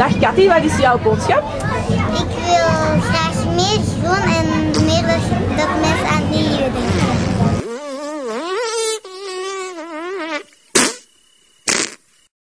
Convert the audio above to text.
Dag Cathy, wat is jouw boodschap?